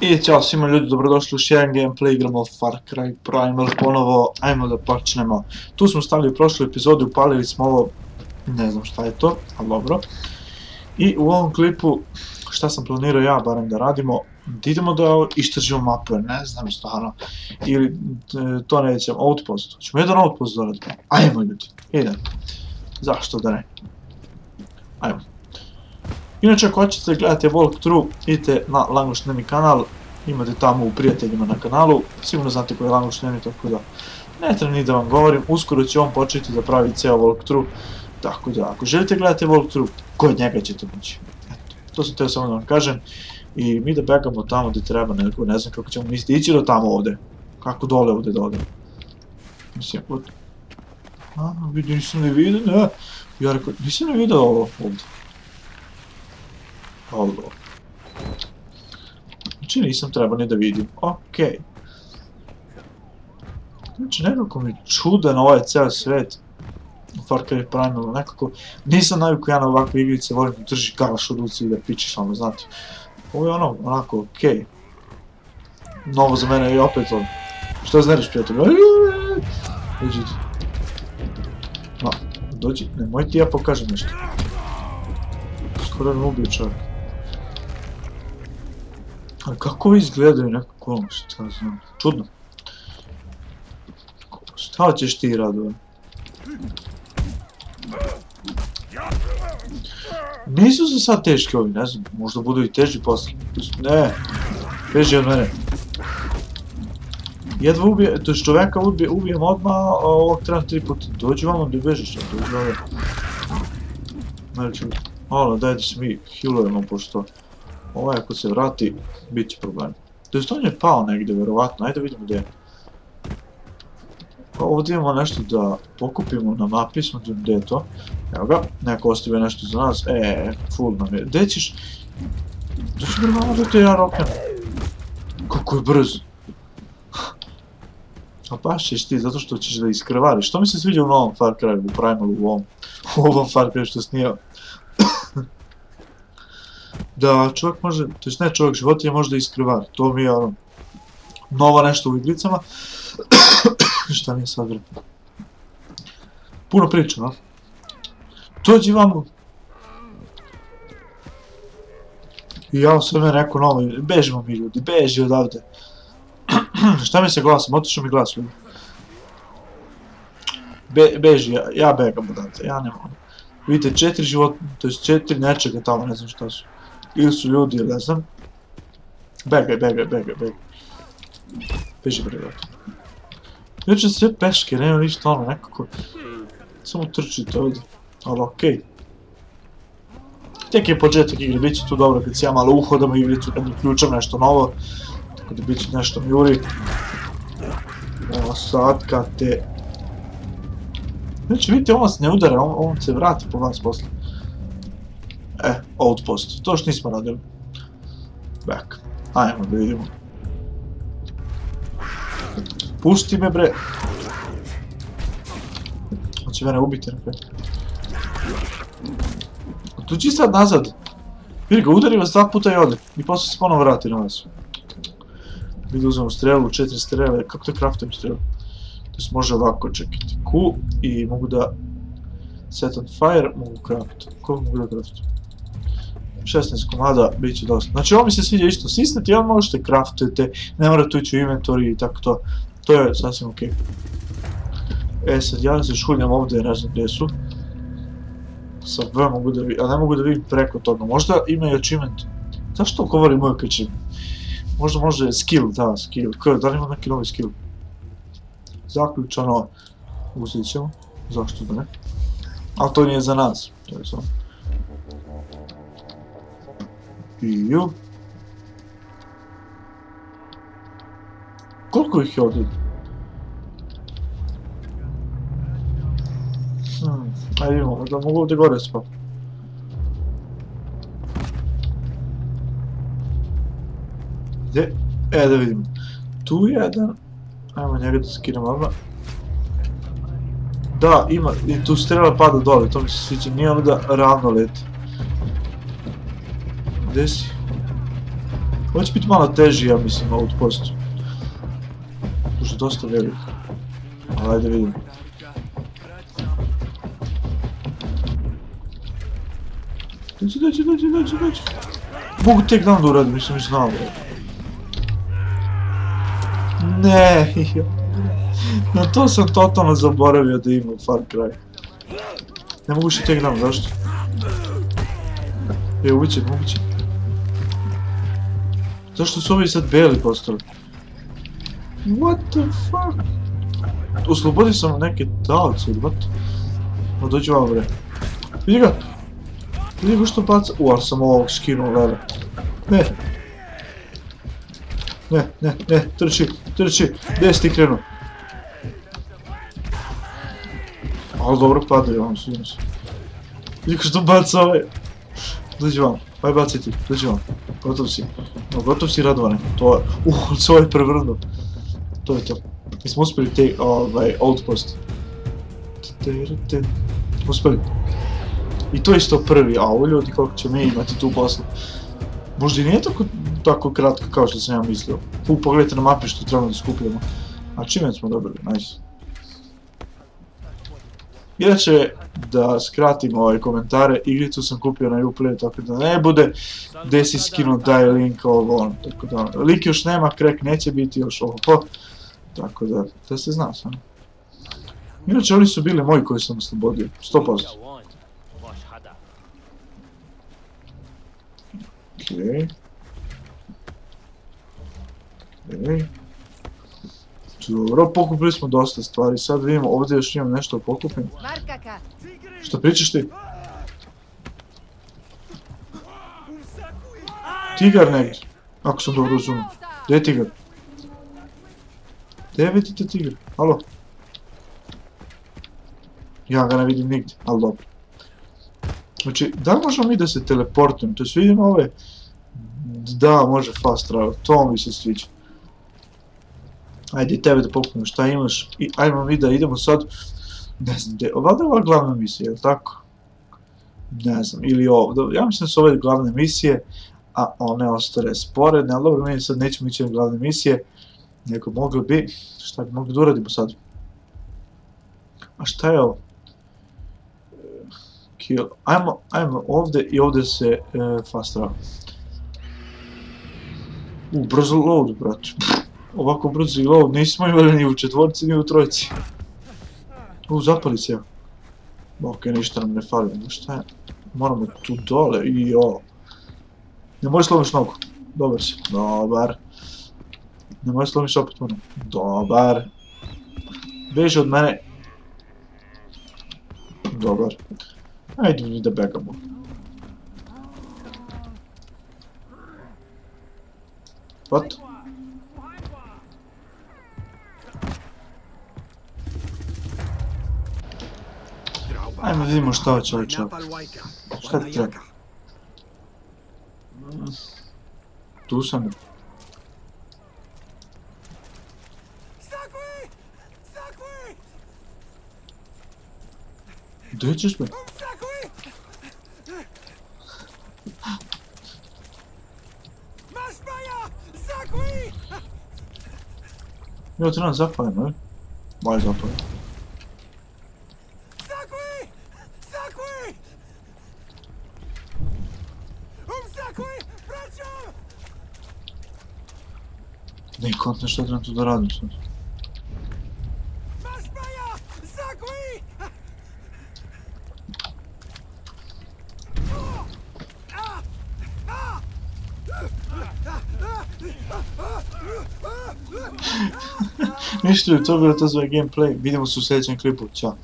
I ćao svima ljudi, dobrodošli u još gameplay, igramo Far Cry Primal ponovo, ajmo da počnemo. Tu smo stali u prošloj epizodi, upalili smo ovo, ne znam šta je to, ali dobro. I u ovom klipu, šta sam planirao ja barem da radimo, da idemo da istražimo mapu, ne znam stvarno, ili e, to nećemo, outpost, ćemo jedan outpost da radimo, ajmo ljudi, idemo, zašto da ne, ajmo. Inače, ako hoćete gledati walkthrough, idite na Languš Dnevni kanal, imate tamo u prijateljima na kanalu, sigurno znate koji je Languš Dnevni, tako da ne treba ni da vam govorim, uskoro će on početi da pravi ceo walkthrough, tako da ako želite gledati walkthrough, kod njega ćete moći. Eto, to sam teo samo da vam kažem. I mi da begamo tamo gdje treba, ne znam kako ćemo misliti, ići do tamo ovde. Kako dole ovde da odem. Mislim, od... A, nisam ne vidio, ne. Ja rekao, nisam ne vidio ovo ovde. Ovo. Znači nisam trebao ni da vidim. Okej. Znači nekako mi čudan ovaj ceo svet. Far Cry Primal, nekako nisam naviku ja na ovakve igrice, volim da drži kalaš u ruci i da pičeš ono, znate. Ovo je ono, onako, okej. Novo za mene i opet on. Što znaš prijatelj? Dođi. Ma, dođi, nemoj ti ja pokažem nešto. Skoro me ubio čovjek. Ali kako izgledaju nekako ono, šta znam, čudno. Šta ćeš ti Radovan? Nisu se sad teški ovi, ne znam, možda budu i teži posle. Ne, beži od mene. Jedva ubije, to je čoveka ubije, ubijem odmah, a ovog trebam tri puta. Dođi vamo gdje bežiš, dođi vamo. Znači, ono, daj da se mi healujemo, pošto ovaj ako se vrati, bit će problem. To jest on je pao negdje, verovatno, ajde vidimo gdje je. Pa ovdje imamo nešto da pokupimo na mapi, smo gdje je to. Evo ga, neko ostavio nešto za nas, e, full nam je. Gdje ćeš? Doći mi malo da te ja roknem. Kako je brzo. A baš ćeš ti, zato što ćeš da iskrvariš. Što mi se sviđa u novom Far Cry, u Primalu, u ovom, Far Cry što snijao. Da čovjek može, to ne čovjek, životinje može da iskrvari, to mi je ono, novo nešto u igricama. Šta mi je sad rekao? Puno priča, no? Dođi vamo. I ja sve me rekao novo, bežimo mi ljudi, beži odavde. Šta mi se glasom, otišao mi glas ljudi. Be, beži, ja, ja begam odavde, ja ne mogu. Vidite, četiri život, to jest četiri nečega tamo, ne znam šta su. Ili su ljudi, ili ne znam. Begaj, begaj, begaj, begaj. Beži bre, vrati. Inače sve peške, nema ništa ono, nekako... Samo trčite ovdje. Ali okej. Tek je početak igre, bit će tu dobro kad si ja malo uhodam igricu, kad uključam nešto novo. Tako da bit će nešto mi uri. Evo sad kad te... Znači vidite, on vas ne udara, on, on se vrati po vas posle. E, outpost, to što nismo radili. Back. Ajmo da vidimo. Pusti me bre. Hoće mene ubiti na kraju. Tuđi sad nazad. Vidi ga, udari vas dva puta i ode. I posle se ponovo vrati na vas. Vidi uzmemo strelu, četiri strele. Kako te craftujem strelu? To se može ovako čekati. Q i mogu da set on fire, mogu craft. Koliko mogu da craftujem? 16 komada, bit će dosta. Znači ovo mi se sviđa isto, sisnete i on možete craftujete, ne morate ući u inventory i tako to. To je sasvim okej. E sad ja se šuljam ovdje, ne znam gdje su. Sa V mogu da vidim, a ne mogu da vidim preko toga. Možda ima i achievement. Zašto govori moj achievement? Možda može skill, da, skill. K, da li ima neki novi skill? Zaključano. Uzet ćemo. Zašto da ne? Ali to nije za nas. To je samo. Iju. Koliko ih je ovdje? Hmm, ajde imamo, da mogu ovdje gore spati. Gdje? E, da vidimo. Tu je jedan. Ajmo njega da skinem odmah. Da, ima, i tu strela pada dole, to mi se sviđa, nije ono da ravno leti. Gdje si? Ovo će biti malo teži, ja mislim, outpost. Už je dosta velik. Ali ajde vidimo. Dođi, dođi, dođi, dođi, dođi. Mogu tek dan da uradim, nisam i znao. Ne, na to sam totalno zaboravio da ima u Far Cry. Ne mogu više tek dan, zašto? E, ubiće, ubiće. Zašto su ovi sad beli postali? What the fuck? Oslobodio sam neke talce, what? No dođi vam bre. Vidi ga! Vidi ga što baca. U, ali sam ovog skinuo lele. Ne! Ne, ne, ne, trči, trči, gdje si ti krenuo? Ali dobro padaju vam, sviđam se. Vidi ga što baca. Dođi vam, aj baci ti, dođi vam. Gotov si. Gotov si Radovane. To je, uh, se ovaj prevrnuo. To je to. Mi smo uspjeli te, ovaj, outpost. Uspjeli. I to isto prvi, a ovo ljudi koliko će mi imati tu posla. Možda i nije tako, tako kratko kao što sam ja mislio. Pogledajte na mapi što trebamo da skupljamo. A čime smo dobili, nice. Inače, da skratim ove komentare, igricu sam kupio na Uplay, tako da ne bude gdje si skinuo taj link ovo ono, tako da, link još nema, krek neće biti još ovo, tako da, da se zna sam. Inače, oni su bili moji koji sam oslobodio, 100%. Okej. Okej. Dobro, pokupili smo dosta stvari, sad vidimo, ovdje još imam nešto pokupim. Što pričaš ti? Tigar negdje, ako sam dobro razumio. Gdje je tigar? Gdje vidite tigar? Halo? Ja ga ne vidim nigdje, ali dobro. Znači, da možemo mi da se teleportujemo? To je vidimo ove... Da, može fast travel, to mi se sviđa. Ajde tebe da pokupimo šta imaš i ajmo mi da idemo sad ne znam gdje, valjda je ova glavna misija, jel tako? Ne znam, ili dobro, ja mislim da su ove glavne misije, a one ostare sporedne, ali dobro, mi sad nećemo ići na glavne misije, nego mogli bi, šta bi mogli da uradimo sad? A šta je ovo? Kill, ajmo, ajmo ovdje i ovdje se e, fast travel. U, brzo load, brate. Ovako brzo load nismo imali ni u četvorci, ni u trojci. U, zapali se. Ok, ništa nam ne fali, nego šta je? Moramo tu dole, i jo. Ne možeš slomiš nogu. Dobar si. Dobar. Ne možeš slomiš opet nogu. Dobar. Beži od mene. Dobar. Ajde mi da begamo. What? Ajmo vidimo šta hoće ovaj čovjek. Šta ti treba? Tu sam. Sakui! Sakui! Gdje ćeš me? Sakui! Masz Maja! Sakui! Ja trebam zapalim, ne? Maj zapalim. Sakui! Ne, kontne šta trebam tu da radim sad. Ništa je to bilo to za gameplay. Vidimo se u sljedećem klipu. Ćao.